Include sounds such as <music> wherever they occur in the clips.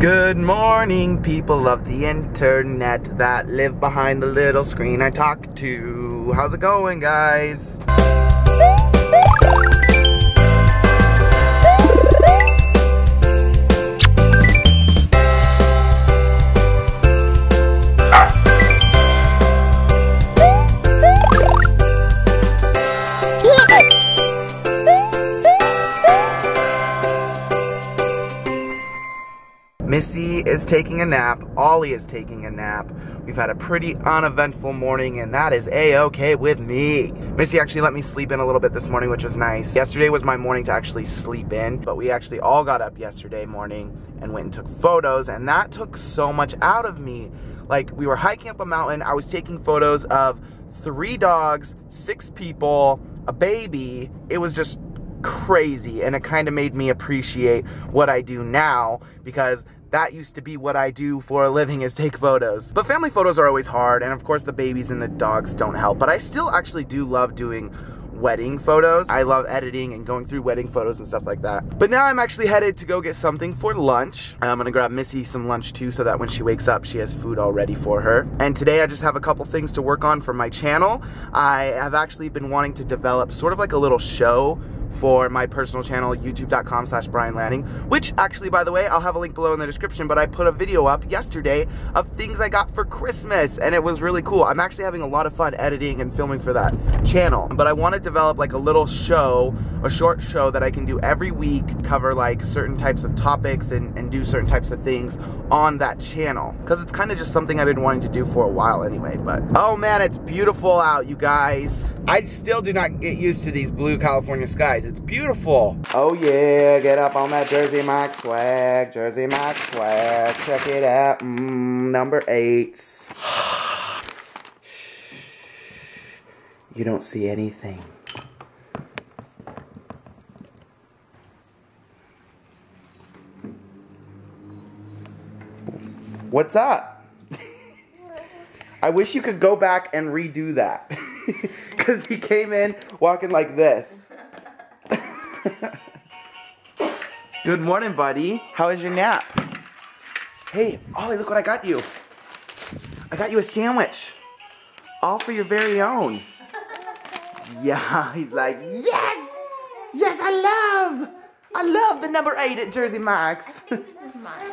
Good morning, people of the internet that live behind the little screen I talk to. How's it going, guys? Missy is taking a nap. Ollie is taking a nap. We've had a pretty uneventful morning, and that is a-okay with me. Missy actually let me sleep in a little bit this morning, which was nice. Yesterday was my morning to actually sleep in, but we actually all got up yesterday morning and went and took photos, and that took so much out of me. Like, we were hiking up a mountain. I was taking photos of three dogs, six people, a baby. It was just crazy and it kind of made me appreciate what I do now because that used to be what I do for a living is take photos. But family photos are always hard and of course the babies and the dogs don't help. But I still actually do love doing wedding photos. I love editing and going through wedding photos and stuff like that. But now I'm actually headed to go get something for lunch. I'm gonna grab Missy some lunch too so that when she wakes up she has food all ready for her. And today I just have a couple things to work on for my channel. I have actually been wanting to develop sort of like a little show for my personal channel, youtube.com slash Bryan Lanning, which actually, by the way, I'll have a link below in the description, but I put a video up yesterday of things I got for Christmas, and it was really cool. I'm actually having a lot of fun editing and filming for that channel, but I want to develop like a little show, a short show that I can do every week, cover like certain types of topics and, and do certain types of things on that channel, because it's kind of just something I've been wanting to do for a while anyway, but oh man, it's beautiful out, you guys. I still do not get used to these blue California skies. It's beautiful. Oh yeah, get up on that Jersey Mike swag. Jersey Mike swag. Check it out. Mm, number eight. you don't see anything. What's up? I wish you could go back and redo that. <laughs> Because he came in walking like this. <laughs> Good morning, buddy. How was your nap? Hey, Ollie, look what I got you. I got you a sandwich. All for your very own. <laughs> Yeah, he's like, yes! Yes, I love! I love the number eight at Jersey Mike's. This is mine.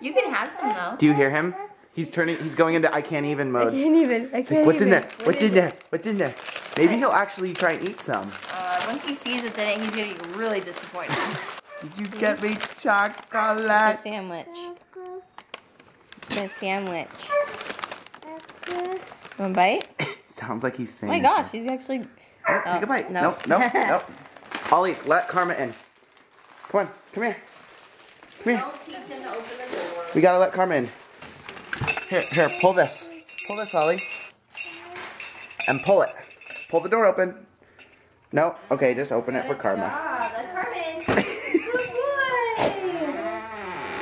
You can have some though. Do you hear him? He's turning, he's going into I can't even I mode. can't even. I can't like, What's in there? What What's is in there? What's in there? Maybe he'll actually try and eat some. Once he sees what's in it, he's gonna be really disappointed. Did you get me It's a chocolate? sandwich. It's a sandwich. One bite? <coughs> Sounds like he's Oh my gosh, he's actually. Oh, take Oh, a bite. Oh, no. Nope, nope, <laughs> nope. Ollie, let Karma in. Come on, come here. Come here. Don't teach him to open the door. We gotta let Karma in. Here, here, pull this. Pull this, Ollie. And pull it. Pull the door open. No, okay, just open it for Karma. Ah, let Carmen. <laughs> Good.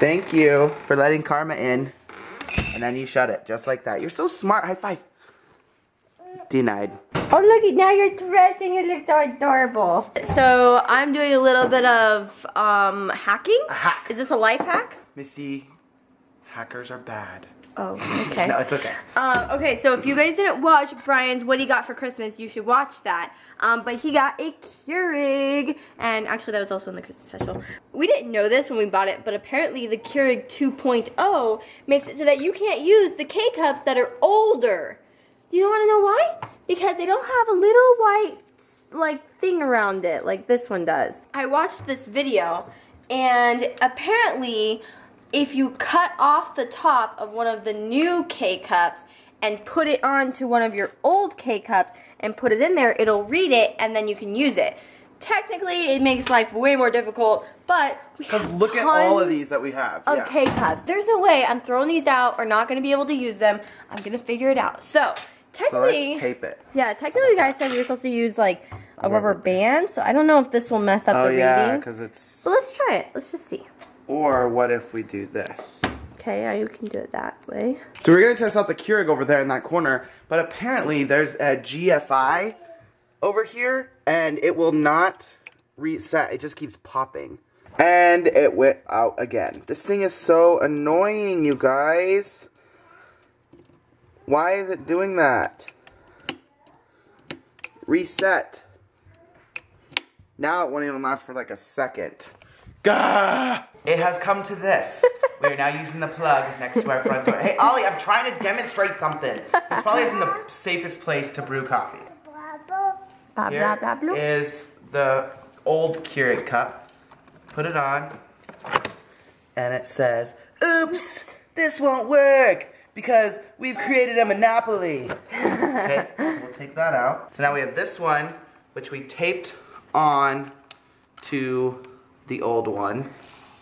Thank you for letting Karma in. And then you shut it, just like that. You're so smart. High five. Denied. Oh, look now you're dressing. You look so adorable. So I'm doing a little bit of um, hacking. A hack. Is this a life hack? Missy, hackers are bad. Oh, <laughs> okay. No, it's okay. Um, okay, so if you guys didn't watch Bryan's What He Got for Christmas, you should watch that. Um, but he got a Keurig, and actually that was also in the Christmas special. We didn't know this when we bought it, but apparently the Keurig 2.0 makes it so that you can't use the K-Cups that are older. You don't want to know why? Because they don't have a little white like thing around it like this one does. I watched this video and apparently if you cut off the top of one of the new K-cups and put it onto one of your old K-cups and put it in there, it'll read it and then you can use it. Technically, it makes life way more difficult, but we Because have look at all of these that we have. of yeah. K-cups. There's no way I'm throwing these out or not going to be able to use them. I'm going to figure it out. So, So technically, let's tape it. yeah, technically, the guy said we were supposed to use like a rubber, rubber band. So I don't know if this will mess up Oh the yeah, reading. because it's. But let's try it. Let's just see. Or what if we do this? Okay, you can do it that way. So we're gonna test out the Keurig over there in that corner, but apparently there's a GFI over here, and it will not reset. It just keeps popping. And it went out again. This thing is so annoying, you guys. Why is it doing that? Reset. Now it won't even last for like a second. Gah! It has come to this. we are now using the plug next to our front door. Hey, Ollie, I'm trying to demonstrate something. This probably isn't the safest place to brew coffee. Blah, Here blah, blah, blah. is the old Keurig cup. Put it on, and it says, "Oops, this won't work because we've created a monopoly." okay, so we'll take that out. So now we have this one, which we taped on to the old one.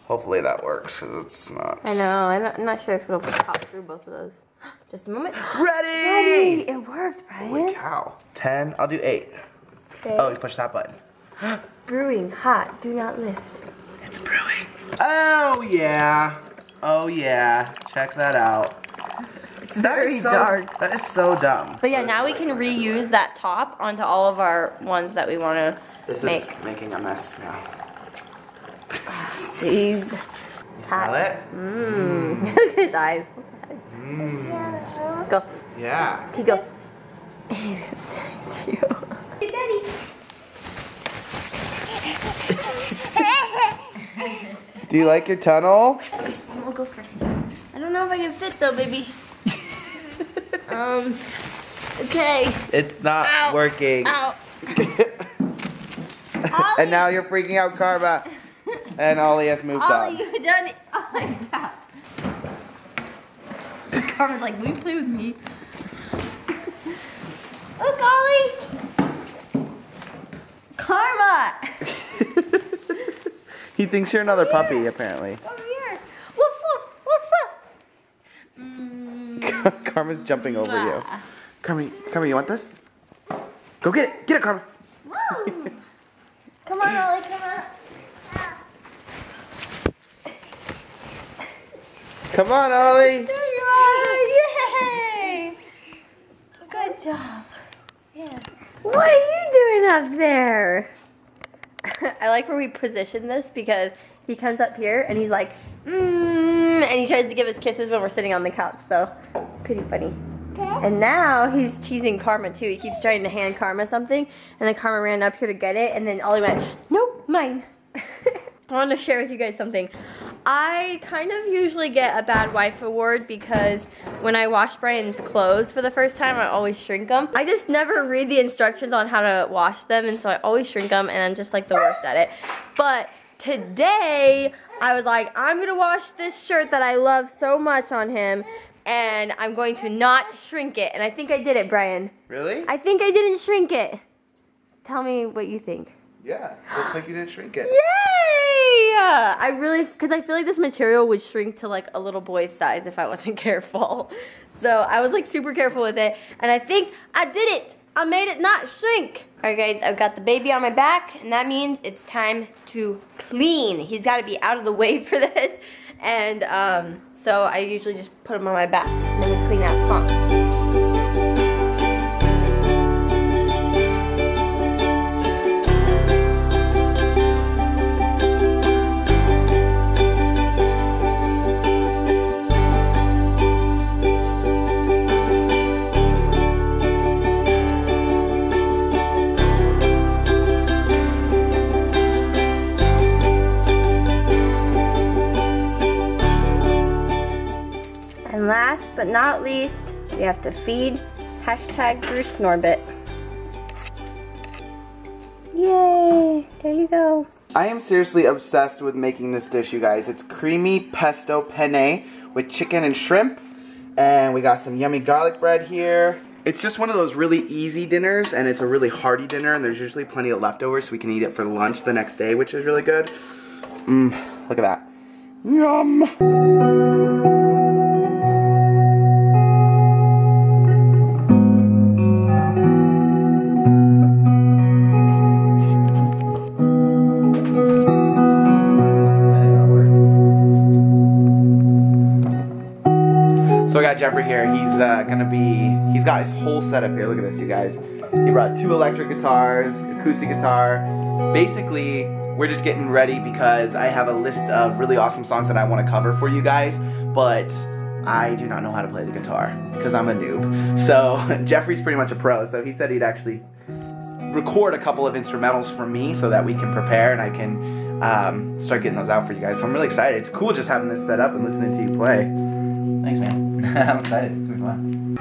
Hopefully that works. 'cause It's not I know. I'm not, I'm not sure if it'll pop through both of those. <gasps> Just a moment. <gasps> <gasps> ready. Ready! It worked, Bryan. Holy cow! Ten. I'll do eight. Okay. Oh, you push that button. Brewing hot. Do not lift. It's brewing. Oh yeah. Oh yeah. Check that out. It's That very so, dark. That is so dumb. But yeah, now we can reuse that top onto all of our ones that we want to This make. is making a mess now. These. You smell it? Mmm. <laughs> Look at his eyes. What the heck? Mmm. Go. Yeah. He go. Thanks you. Hey, Daddy. Do you like your tunnel? We'll go first. I don't know if I can fit though, baby. <laughs> um. Okay. It's not Ow. working. Ow. <laughs> and now you're freaking out Karma. And Ollie has moved Ollie, on. you done it. Oh my god. Karma's like, will you play with me? Look, Ollie. Karma. <laughs> he thinks you're another puppy, apparently. Over here. Woof, woof, woof, woof. Mm. Karma's jumping over you. Karma, Karma, you want this? Go get it. Get it, Karma. Woo. Come on, Ollie, come on. Come on, Ollie. There you are! Yay! Good job. Yeah. What are you doing up there? <laughs> I like where we position this because he comes up here and he's like, mmm, and he tries to give us kisses when we're sitting on the couch. So, pretty funny. And now he's teasing Karma too. He keeps trying to hand Karma something, and then Karma ran up here to get it, and then Ollie went, nope, mine. <laughs> I want to share with you guys something. I kind of usually get a bad wife award because when I wash Bryan's clothes for the first time, I always shrink them. I just never read the instructions on how to wash them, and so I always shrink them, and I'm just like the worst at it. But today, I was like, I'm gonna wash this shirt that I love so much on him, and I'm going to not shrink it. And I think I did it, Brian. Really? I think I didn't shrink it. Tell me what you think. Yeah. Looks like you didn't shrink it. Yay! I really, because I feel like this material would shrink to like a little boy's size if I wasn't <laughs> careful. So I was like super careful with it, and I think I did it. I made it not shrink. Alright guys, I've got the baby on my back, and that means it's time to clean. He's got to be out of the way <laughs> for this, and um, so I usually just put him on my back, and then we clean pump. Not least, we have to feed hashtag Bruce Norbit. Yay! There you go. I am seriously obsessed with making this dish, you guys. It's creamy pesto penne with chicken and shrimp. And we got some yummy garlic bread here. It's just one of those really easy dinners, and it's a really hearty dinner, and there's usually plenty of leftovers, so we can eat it for lunch the next day, which is really good. Mmm, look at that. Yum! So I got Jeffrey here. He's uh, gonna be. He's got his whole setup here. Look at this, you guys. He brought two electric guitars, acoustic guitar. Basically, we're just getting ready because I have a list of really awesome songs that I want to cover for you guys, but I do not know how to play the guitar because I'm a noob. So <laughs> Jeffrey's pretty much a pro, so he said he'd actually record a couple of instrumentals for me so that we can prepare and I can um, start getting those out for you guys. So I'm really excited. It's cool just having this set up and listening to you play. <laughs> I'm excited. It's gonna be fun.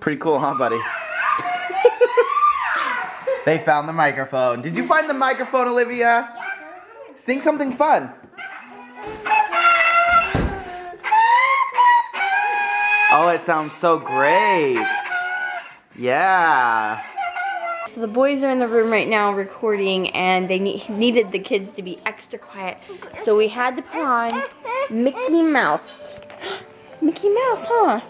Pretty cool, huh, buddy? <laughs> they found the microphone. Did you find the microphone, Olivia? Sing something fun. Oh, it sounds so great. Yeah. So the boys are in the room right now recording, and they ne- needed the kids to be extra quiet. So we had to put on Mickey Mouse. <gasps> Mickey Mouse, huh?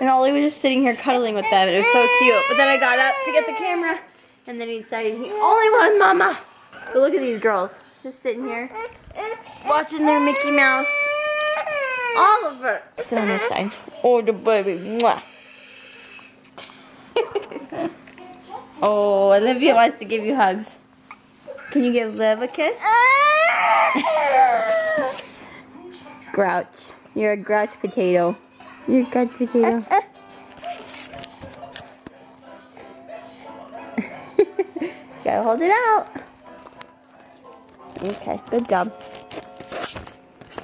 And Ollie was just sitting here cuddling with them. It was so cute. But then I got up to get the camera, and then he decided he only wanted Mama. But look at these girls, just sitting here watching their Mickey Mouse. All of it. Sit on this side. Oh, the baby. Mwah. Oh, Olivia wants to give you hugs. Can you give Liv a kiss? <laughs> Grouch. You're a grouch potato. You're a grouch potato. <laughs> Gotta hold it out. Okay, good job.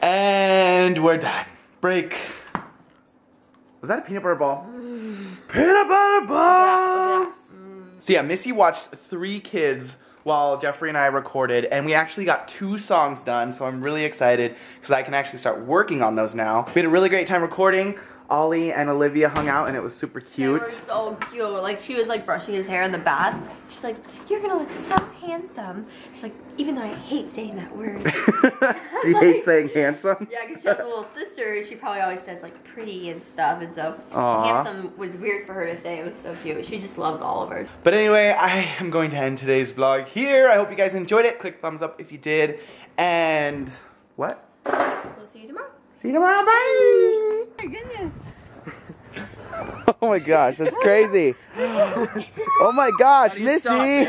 And we're done. Break. Was that a peanut butter ball? Mm. Peanut butter ball! So yeah, Missy watched three kids while Jeffrey and I recorded, and we actually got two songs done, so I'm really excited because I can actually start working on those now. We had a really great time recording. Ollie and Olivia hung out, and it was super They were cute. so cute. Like she was like brushing his hair in the bath. She's like, "You're gonna look so handsome." She's like, even though I hate saying that word. <laughs> she hates saying handsome. yeah, because she has a little sister. She probably always says like pretty and stuff, and so Aw. handsome was weird for her to say. It was so cute. She just loves Oliver. But anyway, I am going to end today's vlog here. I hope you guys enjoyed it. Click thumbs up if you did. And what? We'll see you tomorrow. See you tomorrow. Bye. My. Oh my gosh, that's crazy. Oh my gosh, Missy. I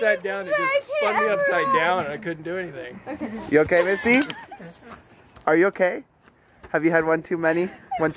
sat down, and just spun me upside down, and I couldn't do anything. You okay, Missy? Are you okay? Have you had one too many? One